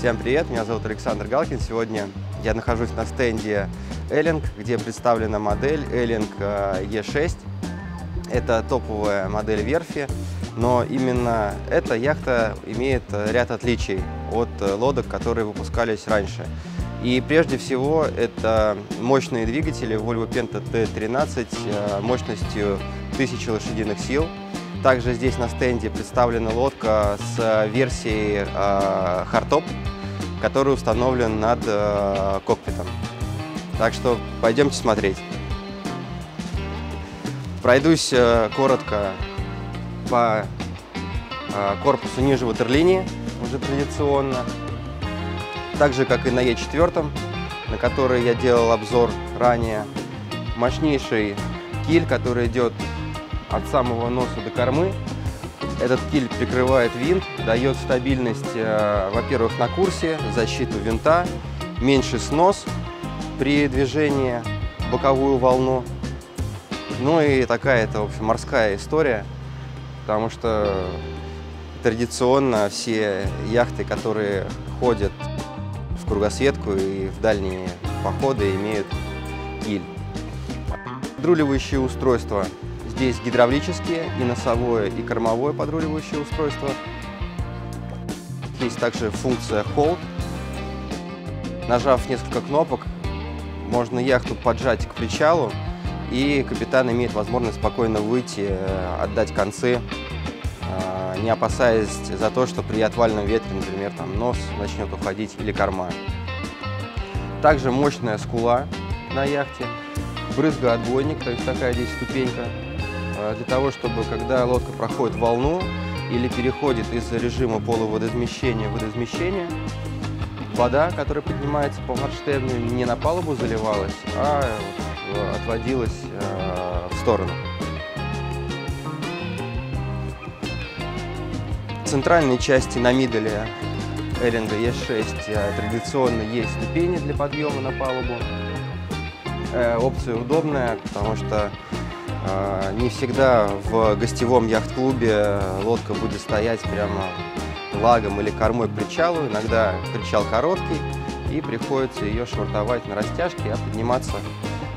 Всем привет, меня зовут Александр Галкин. Сегодня я нахожусь на стенде Эллинг, где представлена модель Эллинг E6. Это топовая модель верфи, но именно эта яхта имеет ряд отличий от лодок, которые выпускались раньше. И прежде всего это мощные двигатели Volvo Penta T13 мощностью 1000 лошадиных сил. Также здесь на стенде представлена лодка с версией э, Hardtop, который установлен над э, кокпитом. Так что пойдемте смотреть. Пройдусь э, коротко по э, корпусу ниже ватерлинии, уже традиционно. Так же, как и на Е4, на который я делал обзор ранее. Мощнейший киль, который идет от самого носа до кормы. Этот киль прикрывает винт, дает стабильность, э, во-первых, на курсе, защиту винта, меньше снос при движении боковую волну. Ну и такая это, в общем, морская история, потому что традиционно все яхты, которые ходят в кругосветку и в дальние походы, имеют киль. Подруливающие устройства Здесь гидравлические, и носовое, и кормовое подруливающее устройство. Есть также функция Hold. Нажав несколько кнопок, можно яхту поджать к причалу, и капитан имеет возможность спокойно выйти, э, отдать концы, э, не опасаясь за то, что при отвальном ветре, например, там нос начнет уходить или корма. Также мощная скула на яхте, брызгоотбойник, то есть такая здесь ступенька, для того, чтобы когда лодка проходит волну или переходит из режима полуводоизмещения в водоизмещение, вода, которая поднимается по марштебну, не на палубу заливалась, а отводилась а, в сторону. В центральной части на миделе Эллинга Е6 а, традиционно есть ступени для подъема на палубу. Э, опция удобная, потому что а, не всегда в гостевом яхт-клубе лодка будет стоять прямо лагом или кормой к причалу. Иногда причал короткий, и приходится ее швартовать на растяжке, а подниматься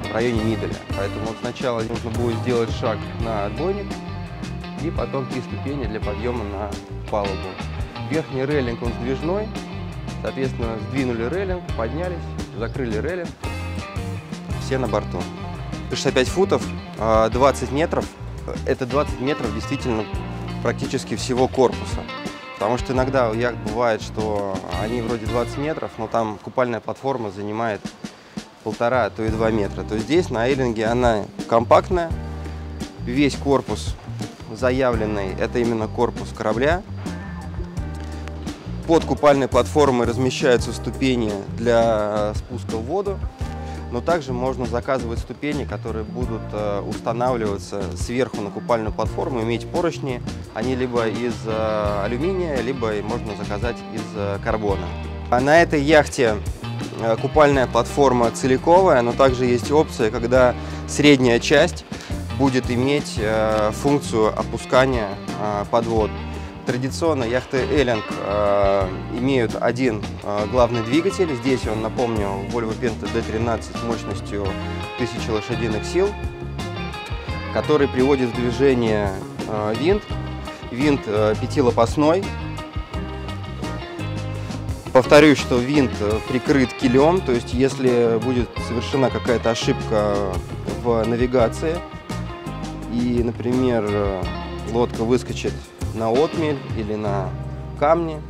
в районе миделя. Поэтому вот сначала нужно будет сделать шаг на отбойник, и потом три ступени для подъема на палубу. Верхний рейлинг он сдвижной, соответственно, сдвинули рейлинг, поднялись, закрыли рейлинг, все на борту. 65 футов, 20 а, метров. Это 20 метров действительно практически всего корпуса. Потому что иногда у яхт бывает, что они вроде 20 метров, но там купальная платформа занимает полтора, а и два метра. То здесь на Эйлинге она компактная, весь корпус заявленный, это именно корпус корабля. Под купальной платформой размещаются ступени для спуска в воду но также можно заказывать ступени, которые будут э, устанавливаться сверху на купальную платформу, иметь поручни. Они либо из э, алюминия, либо можно заказать из э, карбона. А на этой яхте купальная платформа целиковая, но также есть опция, когда средняя часть будет иметь функцию опускания подвод. Традиционно яхты Эллинг э, имеют один э, главный двигатель. Здесь он, напомню, Volvo Penta D13 мощностью 1000 лошадиных сил, который приводит в движение э, винт. Винт э, пятилопастной. Повторюсь, что винт э, прикрыт килем, то есть если будет совершена какая-то ошибка в навигации, и, например, э, лодка выскочит на отмель или на камни,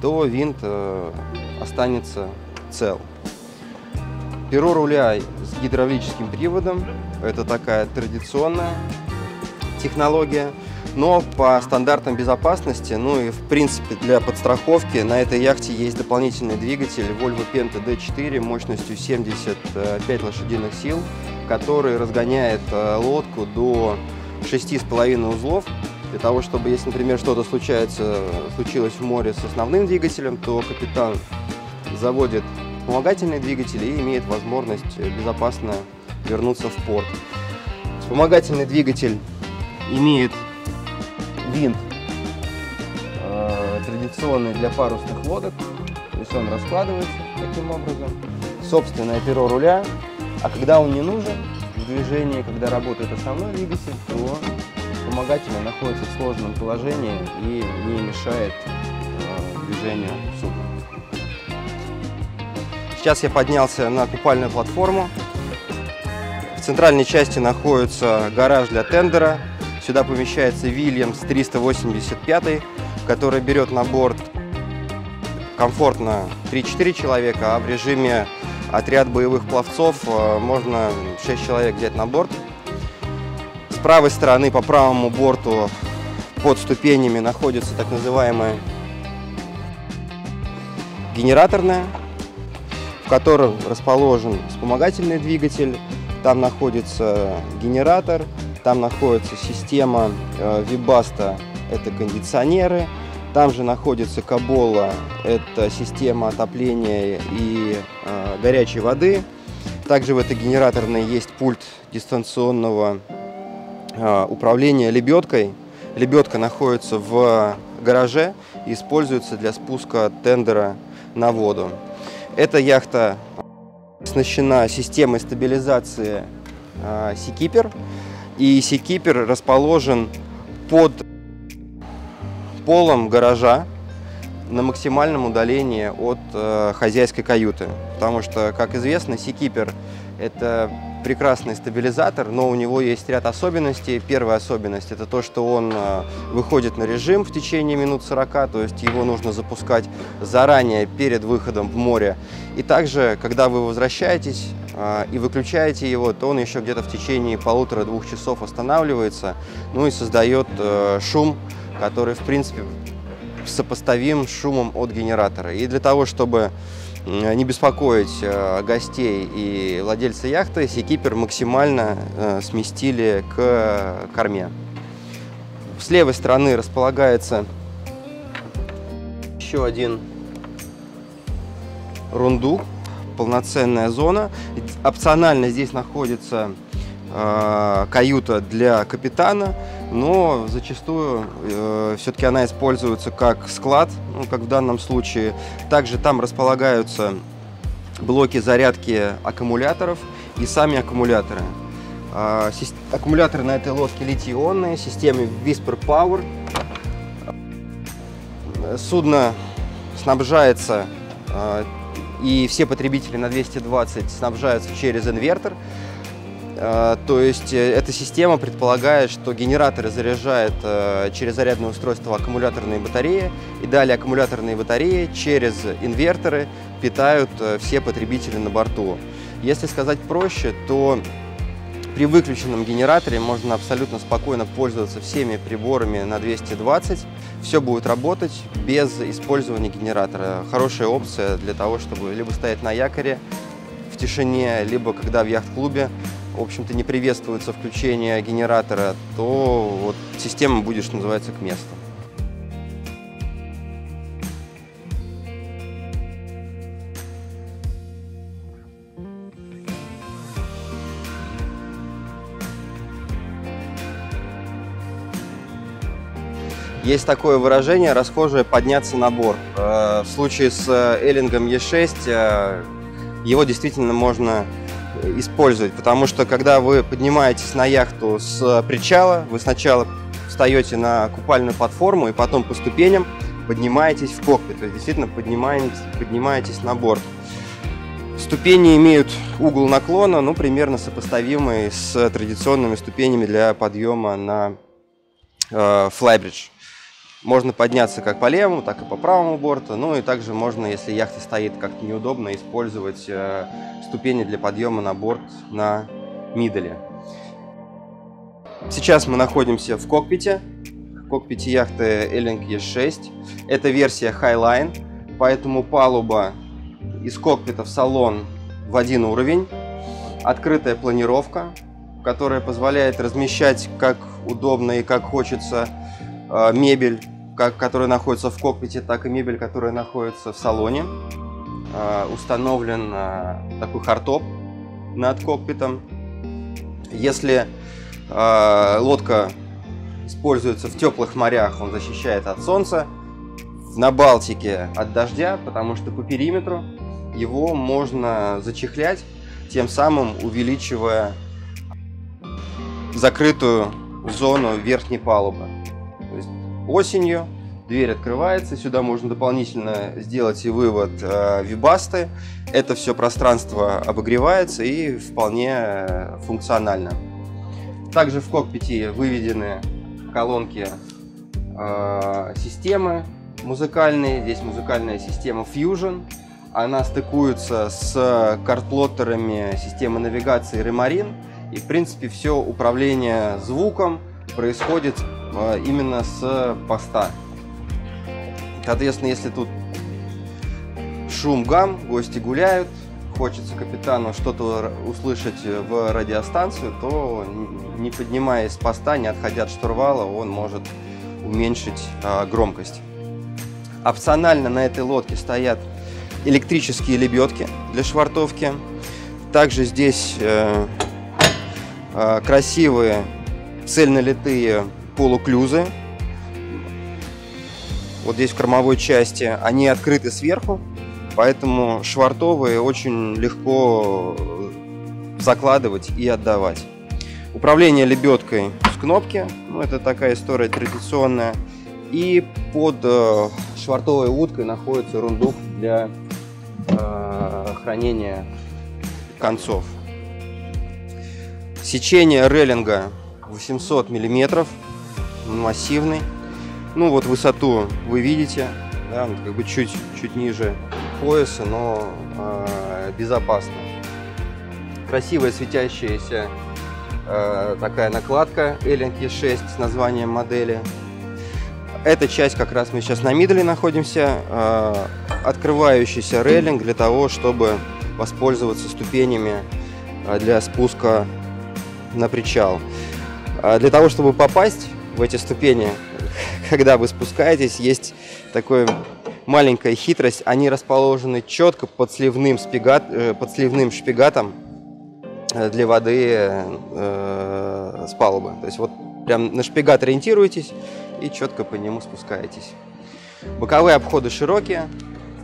то винт э, останется цел. Перо руля с гидравлическим приводом – это такая традиционная технология. Но по стандартам безопасности, ну и в принципе для подстраховки, на этой яхте есть дополнительный двигатель Volvo Penta D4 мощностью 75 лошадиных сил, который разгоняет э, лодку до 6,5 узлов для того, чтобы, если, например, что-то случается, случилось в море с основным двигателем, то капитан заводит вспомогательный двигатель и имеет возможность безопасно вернуться в порт. Вспомогательный двигатель имеет винт э, традиционный для парусных лодок. То есть он раскладывается таким образом. Собственное перо руля. А когда он не нужен в движении, когда работает основной двигатель, то вспомогательный находится в сложном положении и не мешает э, движению судна. Сейчас я поднялся на купальную платформу. В центральной части находится гараж для тендера. Сюда помещается Вильямс 385, который берет на борт комфортно 3-4 человека, а в режиме отряд боевых пловцов э, можно 6 человек взять на борт. Правой стороны по правому борту под ступенями находится так называемая генераторная котором расположен вспомогательный двигатель, там находится генератор, там находится система э, Вибаста, это кондиционеры, там же находится Кабола, это система отопления и э, горячей воды. Также в этой генераторной есть пульт дистанционного э, управления лебедкой. Лебедка находится в гараже и используется для спуска тендера на воду. Эта яхта оснащена системой стабилизации э, Seakeeper. И Seakeeper расположен под полом гаража на максимальном удалении от э, хозяйской каюты. Потому что, как известно, Seakeeper – это прекрасный стабилизатор, но у него есть ряд особенностей. Первая особенность – это то, что он э, выходит на режим в течение минут 40, то есть его нужно запускать заранее, перед выходом в море. И также, когда вы возвращаетесь э, и выключаете его, то он еще где-то в течение полутора-двух часов останавливается, ну и создает э, шум, который, в принципе, сопоставим с шумом от генератора. И для того, чтобы не беспокоить э, гостей и владельца яхты, Сикипер максимально э, сместили к корме. С левой стороны располагается еще один рундук, полноценная зона. Опционально здесь находится э, каюта для капитана, но зачастую э, все-таки она используется как склад, ну, как в данном случае. Также там располагаются блоки зарядки аккумуляторов и сами аккумуляторы. Э, аккумуляторы на этой лодке литий-ионные, системы Whisper Power. Судно снабжается э, и все потребители на 220 снабжаются через инвертор. Э, то есть э, эта система предполагает, что генераторы заряжают э, через зарядное устройство аккумуляторные батареи, и далее аккумуляторные батареи через инверторы питают все потребители на борту. Если сказать проще, то при выключенном генераторе можно абсолютно спокойно пользоваться всеми приборами на 220. Все будет работать без использования генератора. Хорошая опция для того, чтобы либо стоять на якоре в тишине, либо когда в яхт-клубе в общем-то, не приветствуется включение генератора, то вот система будет, что называется, к месту. Есть такое выражение, расхожее подняться на борт. Э, в случае с Эллингом Е6 э, его действительно можно использовать, потому что когда вы поднимаетесь на яхту с причала, вы сначала встаете на купальную платформу и потом по ступеням поднимаетесь в кокпит, то есть действительно поднимаетесь, поднимаетесь на борт. Ступени имеют угол наклона, ну, примерно сопоставимый с традиционными ступенями для подъема на э, флайбридж. Можно подняться как по левому, так и по правому борту. Ну и также можно, если яхта стоит как-то неудобно, использовать э, ступени для подъема на борт на миделе. Сейчас мы находимся в кокпите. В кокпите яхты Elling E6. Это версия Highline, поэтому палуба из кокпита в салон в один уровень. Открытая планировка, которая позволяет размещать как удобно и как хочется мебель, как, которая находится в кокпите, так и мебель, которая находится в салоне. Э, установлен э, такой хардтоп над кокпитом. Если лодка используется в теплых морях, он защищает от солнца. на Балтике от дождя, потому что по периметру его можно зачехлять, тем самым увеличивая закрытую зону верхней палубы. Осенью дверь открывается, сюда можно дополнительно сделать и вывод э, вибасты. Это все пространство обогревается и вполне э, функционально. Также в кокпите выведены колонки э, системы музыкальные. Здесь музыкальная система Fusion. Она стыкуется с картплоттерами системы навигации Remarin. И, в принципе, все управление звуком происходит именно с поста. Соответственно, если тут шум, гам, гости гуляют, хочется капитану что-то услышать в радиостанцию, то не поднимаясь с поста, не отходя от штурвала, он может уменьшить а, громкость. Опционально на этой лодке стоят электрические лебедки для швартовки. Также здесь э, э, красивые цельнолитые полуклюзы вот здесь в кормовой части, они открыты сверху, поэтому швартовые очень легко э, закладывать и отдавать. Управление лебедкой с кнопки, ну это такая история традиционная. И под э, швартовой уткой находится рундук для э, хранения концов. Сечение рейлинга 800 миллиметров, массивный. Ну вот высоту вы видите, да, он как бы чуть, чуть ниже пояса, но э, безопасно. Красивая светящаяся э, такая накладка Эллинки 6 с названием модели. Эта часть как раз мы сейчас на мидле находимся, э, открывающийся рейлинг для того, чтобы воспользоваться ступенями для спуска на причал. Для того, чтобы попасть в эти ступени, когда вы спускаетесь, есть такая маленькая хитрость. Они расположены четко под сливным, спигат, э, под сливным шпигатом э, для воды э, с палубы. То есть вот прям на шпигат ориентируетесь и четко по нему спускаетесь. Боковые обходы широкие.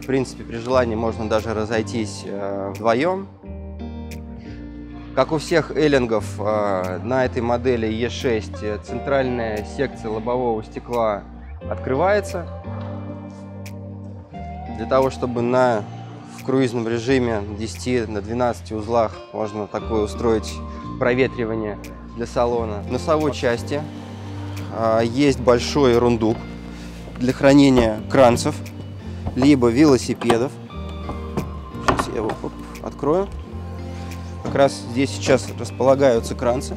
В принципе, при желании можно даже разойтись э, вдвоем. Как у всех эллингов, э, на этой модели E6 центральная секция лобового стекла открывается. Для того, чтобы на, в круизном режиме 10 на 12 узлах можно такое устроить проветривание для салона. В носовой части э, есть большой рундук для хранения кранцев, либо велосипедов. Сейчас я его оп, открою. Как раз здесь сейчас располагаются кранцы,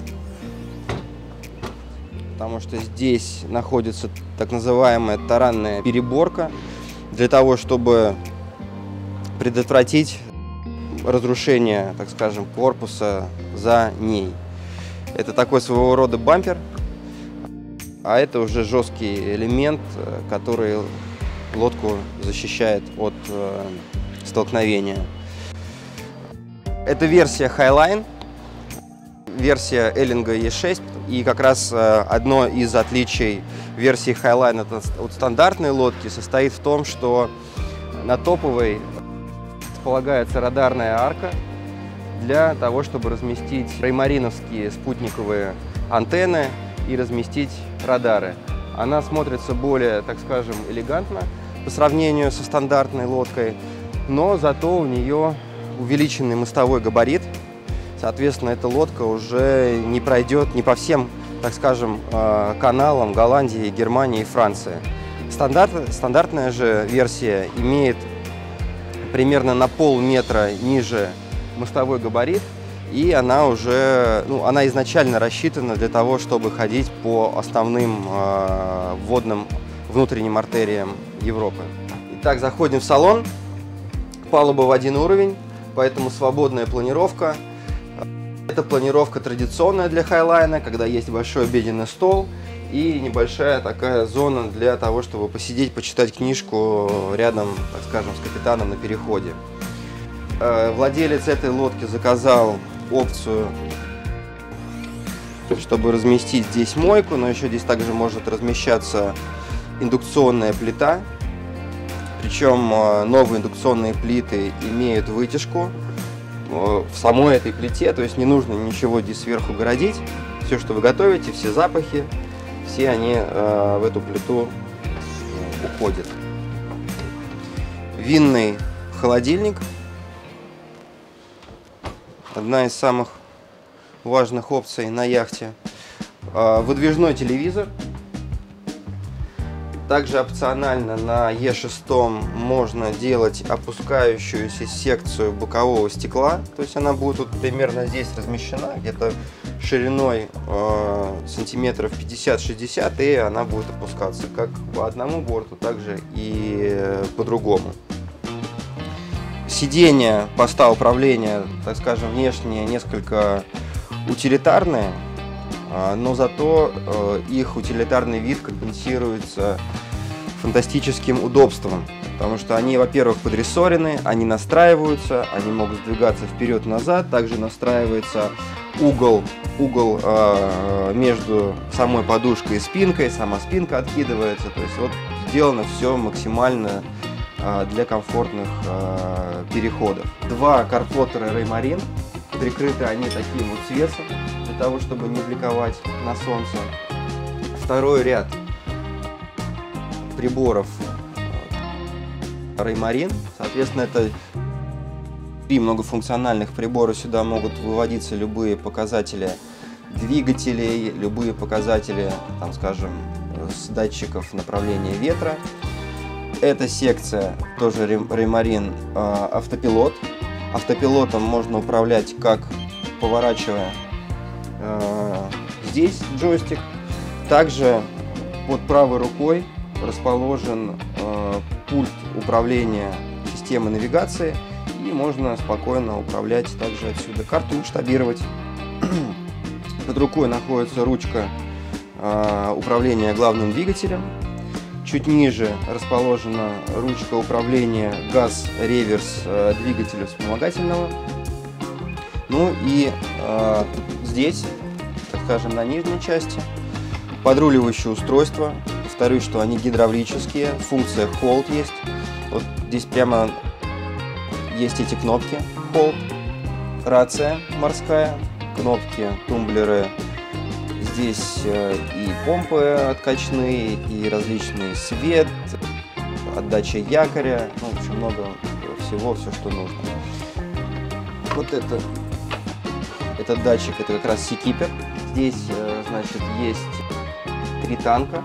потому что здесь находится так называемая таранная переборка для того, чтобы предотвратить разрушение, так скажем, корпуса за ней. Это такой своего рода бампер, а это уже жесткий элемент, который лодку защищает от э, столкновения. Это версия Highline, версия Эллинга E6. И как раз э, одно из отличий версии Highline от стандартной лодки состоит в том, что на топовой располагается радарная арка для того, чтобы разместить реймариновские спутниковые антенны и разместить радары. Она смотрится более, так скажем, элегантно по сравнению со стандартной лодкой, но зато у нее увеличенный мостовой габарит. Соответственно, эта лодка уже не пройдет не по всем, так скажем, э, каналам Голландии, Германии и Франции. Стандарт, стандартная же версия имеет примерно на полметра ниже мостовой габарит, и она уже, ну, она изначально рассчитана для того, чтобы ходить по основным э, водным внутренним артериям Европы. Итак, заходим в салон. Палуба в один уровень поэтому свободная планировка. Это планировка традиционная для хайлайна, когда есть большой обеденный стол и небольшая такая зона для того, чтобы посидеть, почитать книжку рядом, так скажем, с капитаном на переходе. Э, владелец этой лодки заказал опцию, чтобы разместить здесь мойку, но еще здесь также может размещаться индукционная плита Причем э, новые индукционные плиты имеют вытяжку э, в самой этой плите, то есть не нужно ничего здесь сверху городить. Все, что вы готовите, все запахи, все они в эту плиту уходят. Винный холодильник. Одна из самых важных опций на яхте. Выдвижной телевизор также опционально на Е6 можно делать опускающуюся секцию бокового стекла. То есть она будет вот примерно здесь размещена, где-то шириной э, сантиметров 50-60, и она будет опускаться как по одному борту, так же и по-другому. Сиденья, поста управления, так скажем, внешние несколько утилитарные, но зато э, их утилитарный вид компенсируется фантастическим удобством, потому что они, во-первых, подрессорены, они настраиваются, они могут сдвигаться вперед-назад, также настраивается угол, угол э, между самой подушкой и спинкой, сама спинка откидывается, то есть вот сделано все максимально э, для комфортных э, переходов. Два карплотера Raymarine, прикрыты они таким вот цветом, того, чтобы не бликовать на солнце. Второй ряд приборов Raymarine. Соответственно, это три многофункциональных прибора. Сюда могут выводиться любые показатели двигателей, любые показатели, там, скажем, с датчиков направления ветра. Эта секция тоже Raymarine а, автопилот. Автопилотом можно управлять как поворачивая Э, здесь джойстик. Также под правой рукой расположен э, пульт управления системой навигации и можно спокойно управлять также отсюда карту масштабировать. Под рукой находится ручка э, управления главным двигателем. Чуть ниже расположена ручка управления газ-реверс двигателя вспомогательного. Ну и э, здесь, так скажем, на нижней части, подруливающее устройство. Повторюсь, что они гидравлические, функция Hold есть. Вот здесь прямо есть эти кнопки Hold, рация морская, кнопки, тумблеры. Здесь э, и помпы откачные, и различный свет, отдача якоря, ну, в общем, много всего, все, что нужно. Вот это этот датчик это как раз Seakeeper. Здесь, э, значит, есть три танка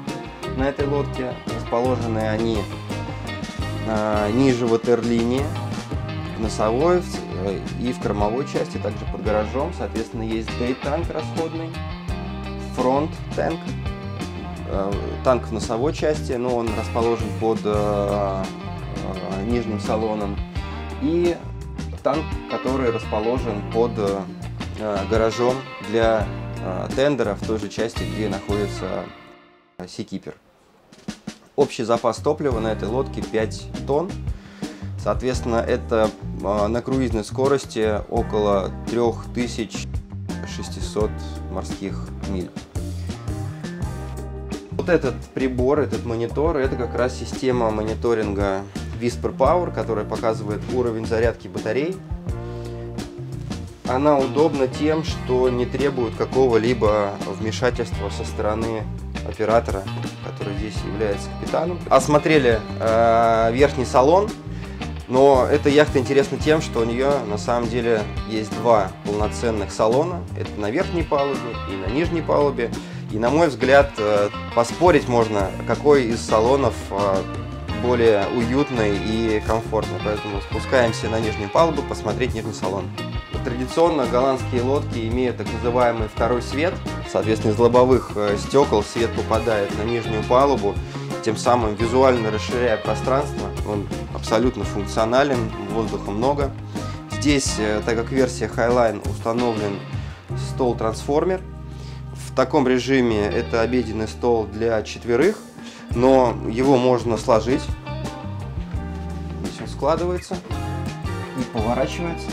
на этой лодке. Расположены они ниже ватерлинии, в носовой э, и в кормовой части, также под гаражом. Соответственно, есть day-танк расходный, фронт-танк, танк в носовой части, но он расположен под нижним салоном, и танк, который расположен под Э, гаражом для э, тендера в той же части, где находится Seakeeper. Общий запас топлива на этой лодке 5 тонн. Соответственно, это э, на круизной скорости около 3600 морских миль. Вот этот прибор, этот монитор, это как раз система мониторинга Whisper Power, которая показывает уровень зарядки батарей она удобна тем, что не требует какого-либо вмешательства со стороны оператора, который здесь является капитаном. Осмотрели э, верхний салон, но эта яхта интересна тем, что у нее на самом деле есть два полноценных салона. Это на верхней палубе и на нижней палубе. И на мой взгляд, э, поспорить можно, какой из салонов э, более уютный и комфортный. Поэтому спускаемся на нижнюю палубу посмотреть нижний салон. Традиционно голландские лодки имеют так называемый второй свет. Соответственно, из лобовых э, стекол свет попадает на нижнюю палубу, тем самым визуально расширяя пространство. Он абсолютно функционален, воздуха много. Здесь, э, так как версия Highline, установлен стол-трансформер. В таком режиме это обеденный стол для четверых, но его можно сложить. Здесь он складывается и поворачивается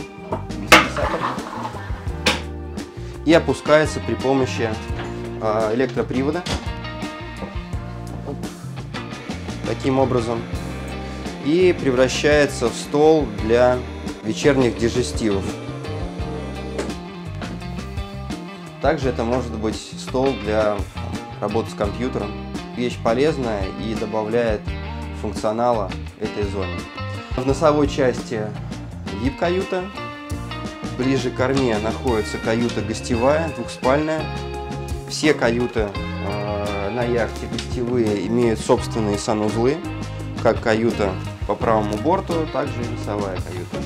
и опускается при помощи э, электропривода. Таким образом. И превращается в стол для вечерних дежестивов. Также это может быть стол для работы с компьютером. Вещь полезная и добавляет функционала этой зоне. В носовой части VIP-каюта. Ближе к корме находится каюта гостевая, двухспальная. Все каюты э, на яхте гостевые имеют собственные санузлы, как каюта по правому борту, также и носовая каюта.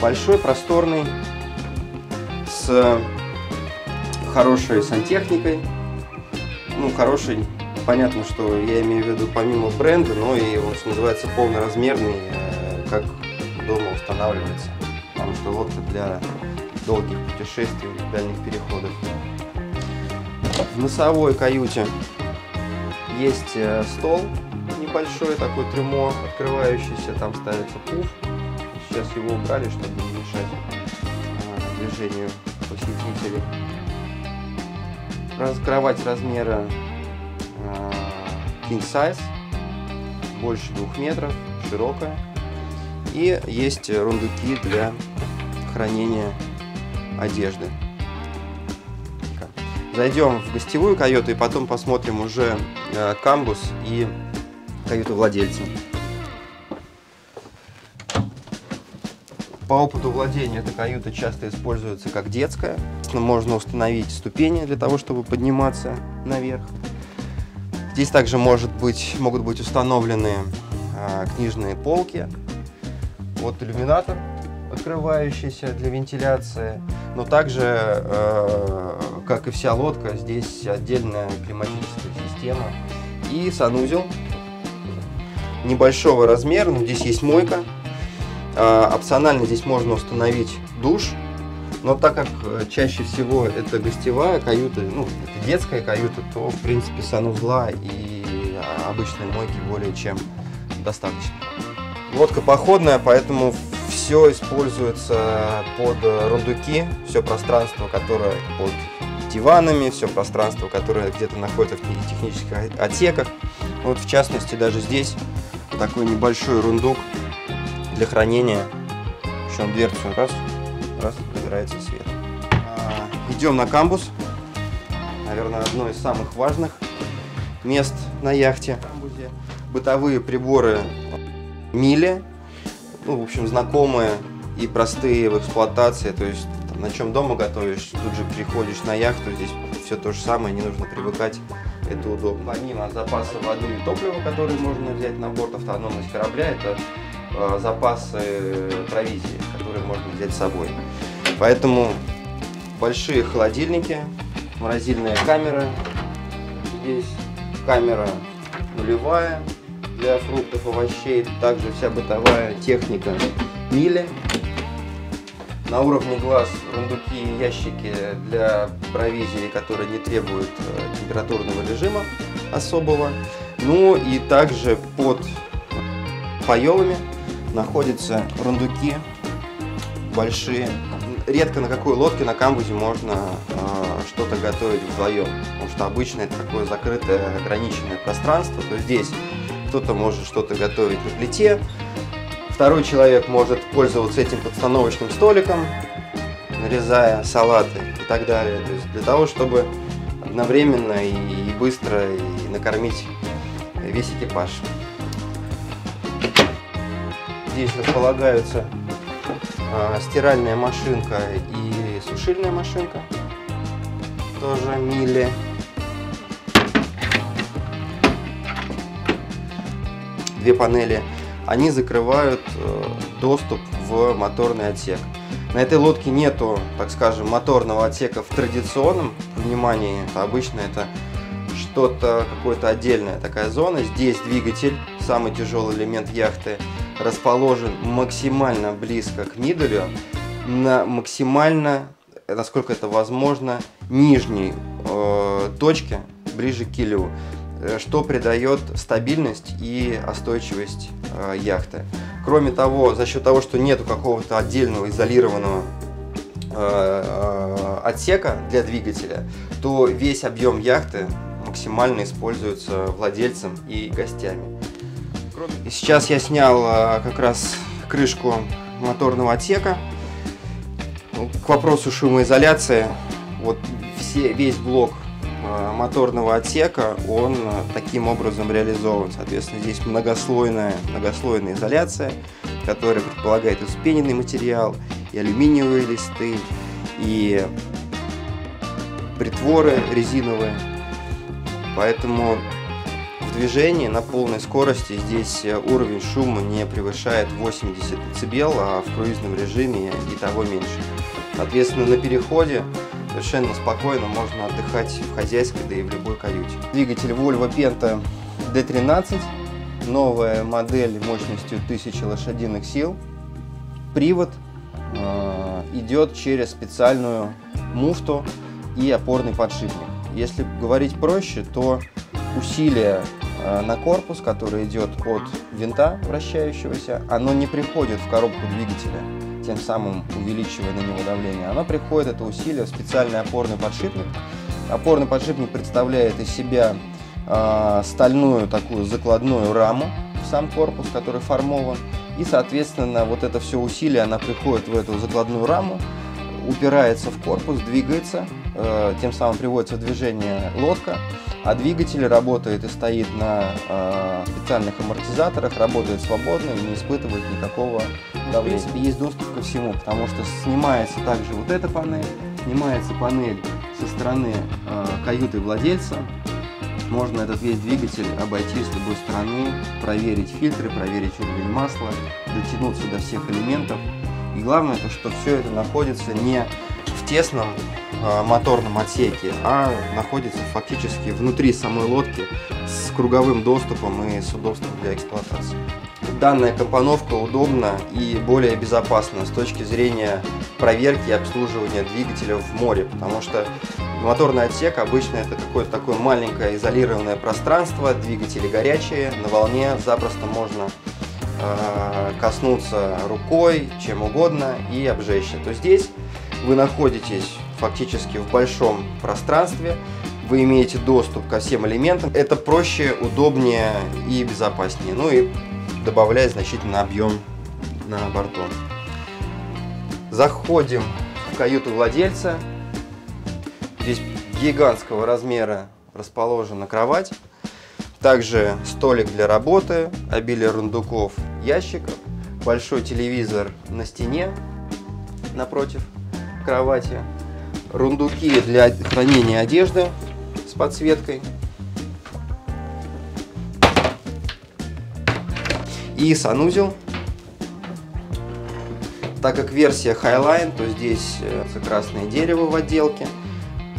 Большой, просторный, с хорошей сантехникой. Ну, хороший, понятно, что я имею в виду помимо бренда, но и он, называется, полноразмерный, э, как дома устанавливается. Потому что лодка для долгих путешествий, дальних переходов. В носовой каюте есть э, стол небольшой, такой трюмо открывающийся, там ставится пуф. Сейчас его убрали, чтобы не мешать э, движению посетителей кровать размера э, king size, больше двух метров, широкая. И есть рундуки для хранения одежды. Зайдем в гостевую каюту и потом посмотрим уже э, камбус и каюту владельца. По опыту владения эта каюта часто используется как детская. Можно установить ступени для того, чтобы подниматься наверх. Здесь также может быть, могут быть установлены э, книжные полки. Вот иллюминатор, открывающийся для вентиляции. Но также, э, как и вся лодка, здесь отдельная климатическая система и санузел небольшого размера. Но здесь есть мойка а, опционально здесь можно установить душ, но так как э, чаще всего это гостевая каюта, ну, это детская каюта, то, в принципе, санузла и обычной мойки более чем достаточно. Лодка походная, поэтому все используется под рундуки, все пространство, которое под диванами, все пространство, которое где-то находится в технических отсеках. Вот в частности даже здесь такой небольшой рундук для хранения. Причем дверцу раз, раз, разбирается свет. А, идем на камбус. Наверное, одно из самых важных мест на яхте. Бытовые приборы мили. Ну, в общем, знакомые и простые в эксплуатации. То есть, там, на чем дома готовишь, тут же приходишь на яхту, здесь все то же самое, не нужно привыкать это удобно. Помимо запаса воды и топлива, которые можно взять на борт автономность корабля, это Э, запасы провизии, которые можно взять с собой. Поэтому большие холодильники, морозильная камера, здесь камера нулевая для фруктов, овощей, также вся бытовая техника мили. На уровне глаз рундуки и ящики для провизии, которые не требуют э, температурного режима особого. Ну и также под поелами находятся рундуки большие. Редко на какой лодке на камбузе можно э, что-то готовить вдвоем, потому что обычно это такое закрытое ограниченное пространство. То здесь кто-то может что-то готовить на плите, второй человек может пользоваться этим подстановочным столиком, нарезая салаты и так далее. То есть для того, чтобы одновременно и, быстро и накормить весь экипаж здесь располагаются а, стиральная машинка и сушильная машинка. Тоже мили. Две панели. Они закрывают э, доступ в моторный отсек. На этой лодке нету, так скажем, моторного отсека в традиционном понимании. Обычно это что-то, какое-то отдельная такая зона. Здесь двигатель, самый тяжелый элемент яхты расположен максимально близко к мидолю, на максимально, насколько это возможно, нижней э, точке, ближе к килю, что придает стабильность и остойчивость э, яхты. Кроме того, за счет того, что нету какого-то отдельного изолированного э, э, отсека для двигателя, то весь объем яхты максимально используется владельцем и гостями. И сейчас я снял как раз крышку моторного отсека. К вопросу шумоизоляции, вот все, весь блок моторного отсека, он а, таким образом реализован. Соответственно, здесь многослойная, многослойная изоляция, которая предполагает и вспененный материал, и алюминиевые листы, и притворы резиновые. Поэтому в движении на полной скорости здесь э, уровень шума не превышает 80 дБ, а в круизном режиме и того меньше. Соответственно, на переходе совершенно спокойно можно отдыхать в хозяйской, да и в любой каюте. Двигатель Volvo Penta D13, новая модель мощностью 1000 лошадиных сил. Привод э, идет через специальную муфту и опорный подшипник. Если говорить проще, то усилие э, на корпус, который идет от винта вращающегося, оно не приходит в коробку двигателя, тем самым увеличивая на него давление. Оно приходит, это усилие, в специальный опорный подшипник. Опорный подшипник представляет из себя э, стальную такую закладную раму сам корпус, который формован. И, соответственно, вот это все усилие, она приходит в эту закладную раму, упирается в корпус, двигается, э, тем самым приводится в движение лодка, а двигатель работает и стоит на э, специальных амортизаторах, работает свободно и не испытывает никакого давления. В принципе, есть доступ ко всему, потому что снимается также вот эта панель, снимается панель со стороны э, каюты владельца, можно этот весь двигатель обойти с любой стороны, проверить фильтры, проверить уровень масла, дотянуться до всех элементов. И главное, то, что все это находится не в тесном моторном отсеке, а находится фактически внутри самой лодки с круговым доступом и с удобством для эксплуатации. Данная компоновка удобна и более безопасна с точки зрения проверки и обслуживания двигателя в море, потому что моторный отсек обычно это какое-то такое маленькое изолированное пространство, двигатели горячие, на волне запросто можно э, коснуться рукой, чем угодно и обжечься. То здесь вы находитесь фактически в большом пространстве, вы имеете доступ ко всем элементам. Это проще, удобнее и безопаснее. Ну и добавляет значительно объем на борту. Заходим в каюту владельца. Здесь гигантского размера расположена кровать. Также столик для работы, обилие рундуков, ящиков, большой телевизор на стене напротив кровати, рундуки для хранения одежды с подсветкой, и санузел. Так как версия Highline, то здесь э, красное дерево в отделке.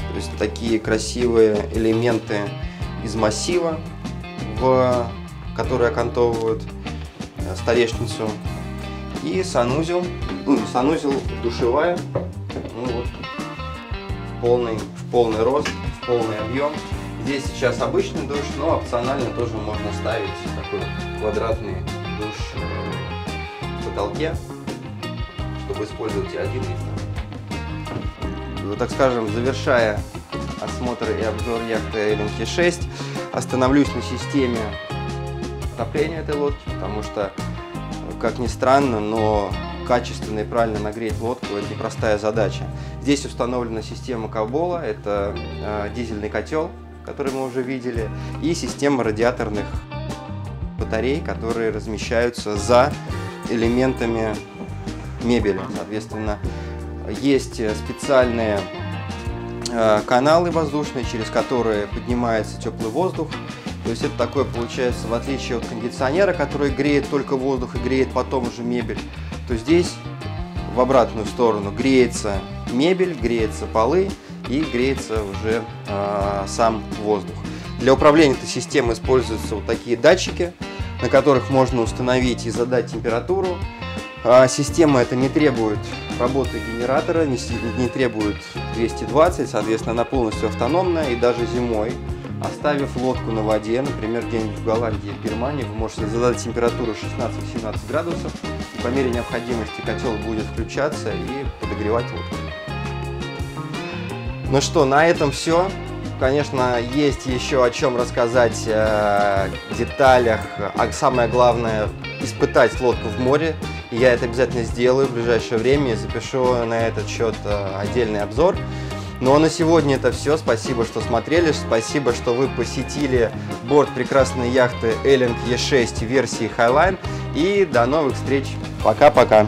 То есть такие красивые элементы из массива, в, которые окантовывают э, столешницу. И санузел, ну, санузел душевая, полный, в полный рост, в полный объем. Здесь сейчас обычный душ, но опционально тоже можно ставить такой квадратный душ в потолке, чтобы использовать один, и второй. Так скажем, завершая осмотр и обзор яхты LMT 6, остановлюсь на системе отопления этой лодки, потому что, как ни странно, но качественно и правильно нагреть лодку – это непростая задача. Здесь установлена система Кабола, это э, дизельный котел, который мы уже видели, и система радиаторных батарей, которые размещаются за элементами мебели. Соответственно, есть специальные э, каналы воздушные, через которые поднимается теплый воздух. То есть это такое получается, в отличие от кондиционера, который греет только воздух и греет потом уже мебель, то здесь в обратную сторону греется мебель, греется полы и греется уже э, сам воздух. Для управления этой системой используются вот такие датчики, на которых можно установить и задать температуру. А система это не требует работы генератора, не, не требует 220, соответственно, она полностью автономная и даже зимой, оставив лодку на воде, например, где-нибудь в Голландии, в Германии, вы можете задать температуру 16-17 градусов, и по мере необходимости котел будет включаться и подогревать лодку. Ну что, на этом все. конечно, есть еще о чем рассказать, э, деталях, а самое главное, испытать лодку в море. Я это обязательно сделаю в ближайшее время и запишу на этот счет э, отдельный обзор. Ну а на сегодня это все. Спасибо, что смотрели. Спасибо, что вы посетили борт прекрасной яхты Эллинг Е6 версии Highline. И до новых встреч. Пока-пока.